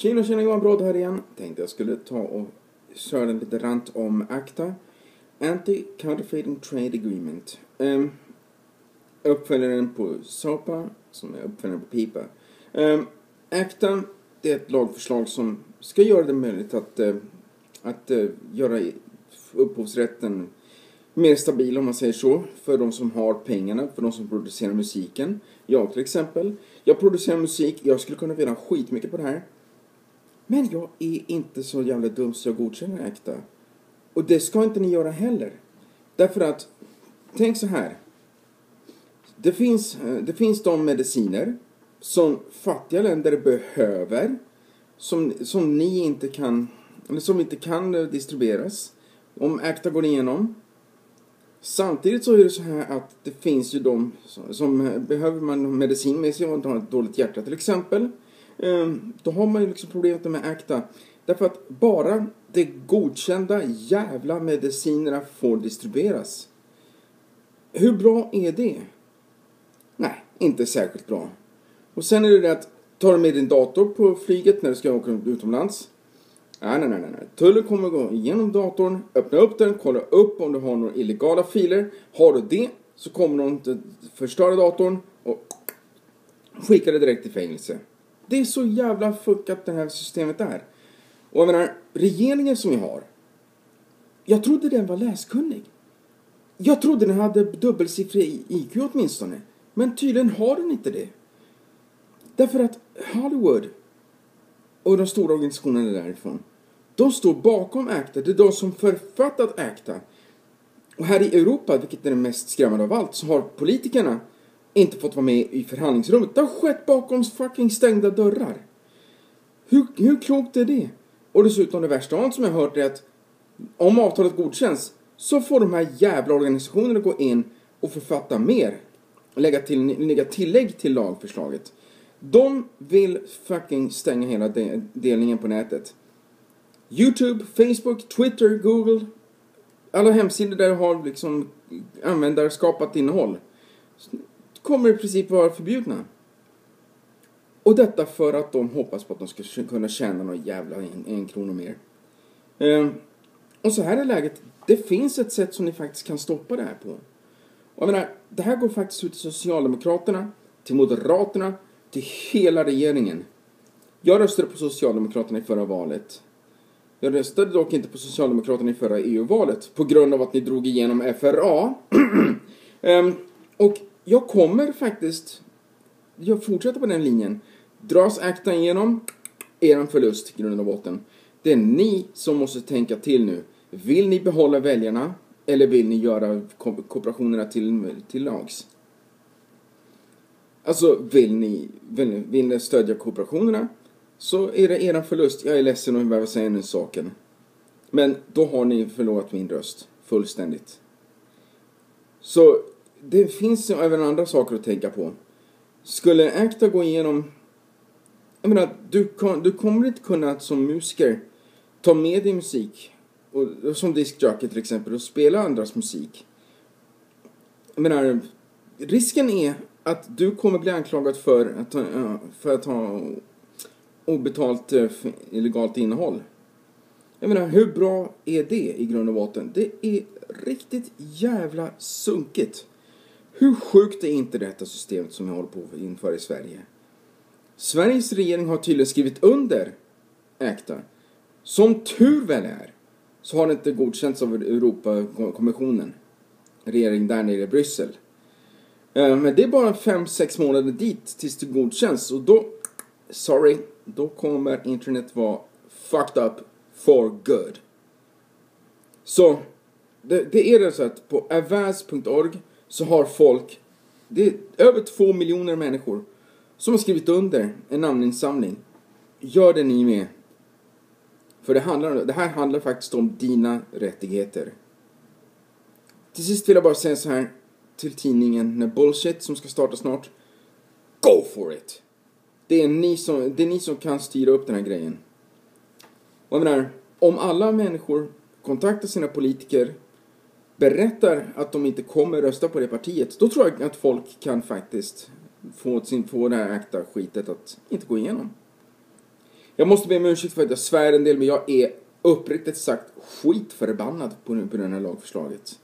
Tjena tjena Johan Bråd här igen. Tänkte jag skulle ta och köra en liten rant om ACTA. Anti-Counterfeiting Trade Agreement. Um, uppföljaren på SOPA, som är uppföljaren på PIPA. Um, ACTA, det är ett lagförslag som ska göra det möjligt att, uh, att uh, göra upphovsrätten mer stabil om man säger så. För de som har pengarna, för de som producerar musiken. Jag till exempel. Jag producerar musik, jag skulle kunna vinna skitmycket på det här. Men jag är inte så jävla dum så jag godkänner ACTA. Och det ska inte ni göra heller. Därför att, tänk så här. Det finns, eh, det finns de mediciner som fattiga länder behöver. Som, som ni inte kan, eller som inte kan eh, distribueras. Om ACTA går igenom. Samtidigt så är det så här att det finns ju de som, som eh, behöver man medicin med sig om man har ett dåligt hjärta till exempel. Ehm, då har man ju liksom problemet med ACTA. Därför att bara de godkända jävla medicinerna får distribueras. Hur bra är det? Nej, inte särskilt bra. Och sen är det det att tar du med din dator på flyget när du ska åka utomlands. Nej, nej, nej, nej. Tullen kommer gå igenom datorn, öppna upp den, kolla upp om du har några illegala filer. Har du det så kommer de förstöra datorn och skicka dig direkt till fängelse. Det är så jävla fuckat det här systemet är. Och jag menar, regeringen som vi har. Jag trodde den var läskunnig. Jag trodde den hade dubbelsiffrig IQ åtminstone. Men tydligen har den inte det. Därför att Hollywood och de stora organisationerna därifrån. De står bakom ACTA. Det är de som författat ACTA. Och här i Europa, vilket är det mest skrämmande av allt, så har politikerna inte fått vara med i förhandlingsrummet. Det har skett bakom fucking stängda dörrar. Hur, hur klokt är det? Och dessutom det värsta av allt som jag har hört är att om avtalet godkänns så får de här jävla organisationerna gå in och författa mer. Lägga, till, lägga tillägg till lagförslaget. De vill fucking stänga hela de, delningen på nätet. Youtube, Facebook, Twitter, Google. Alla hemsidor där har liksom användarskapat innehåll kommer i princip vara förbjudna. Och detta för att de hoppas på att de ska kunna tjäna några jävla en, en krona mer. Ehm, och så här är läget. Det finns ett sätt som ni faktiskt kan stoppa det här på. Och jag menar, det här går faktiskt ut till Socialdemokraterna, till Moderaterna, till hela regeringen. Jag röstade på Socialdemokraterna i förra valet. Jag röstade dock inte på Socialdemokraterna i förra EU-valet på grund av att ni drog igenom FRA. ehm, och jag kommer faktiskt jag fortsätter på den linjen. Dras ACTA igenom, er en förlust i grund och botten. Det är ni som måste tänka till nu. Vill ni behålla väljarna eller vill ni göra kooperationerna till, till lags? Alltså, vill ni, vill, vill ni stödja kooperationerna så är det er förlust. Jag är ledsen att behöva säga den saken. Men då har ni förlorat min röst fullständigt. Så det finns ju även andra saker att tänka på. Skulle ACTA gå igenom... Jag menar, du, du kommer inte kunna som musiker ta med din musik, och, som diskjockey till exempel, och spela andras musik. Jag menar, risken är att du kommer bli anklagad för att, för att ha obetalt eh, illegalt innehåll. Jag menar, hur bra är det i grund och botten? Det är riktigt jävla sunkigt. Hur sjukt är inte detta systemet som vi håller på att införa i Sverige? Sveriges regering har tydligen skrivit under ACTA. Som tur väl är så har det inte godkänts av Europakommissionen. Regering där nere i Bryssel. Eh, men det är bara 5-6 månader dit tills det godkänns och då, sorry, då kommer internet vara fucked up for good. Så, det, det är det så att på avaz.org så har folk, det är över två miljoner människor som har skrivit under en namninsamling. Gör det ni med. För det, handlar, det här handlar faktiskt om dina rättigheter. Till sist vill jag bara säga så här till tidningen när Bullshit som ska starta snart. Go for it! Det är ni som, det är ni som kan styra upp den här grejen. Och jag menar, om alla människor kontaktar sina politiker berättar att de inte kommer rösta på det partiet, då tror jag att folk kan faktiskt få, sin, få det här ACTA-skitet att inte gå igenom. Jag måste be om ursäkt för att jag svär en del, men jag är uppriktigt sagt skitförbannad på, på det här lagförslaget.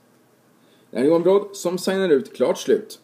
Det här är Johan Brodd som signar ut. Klart slut.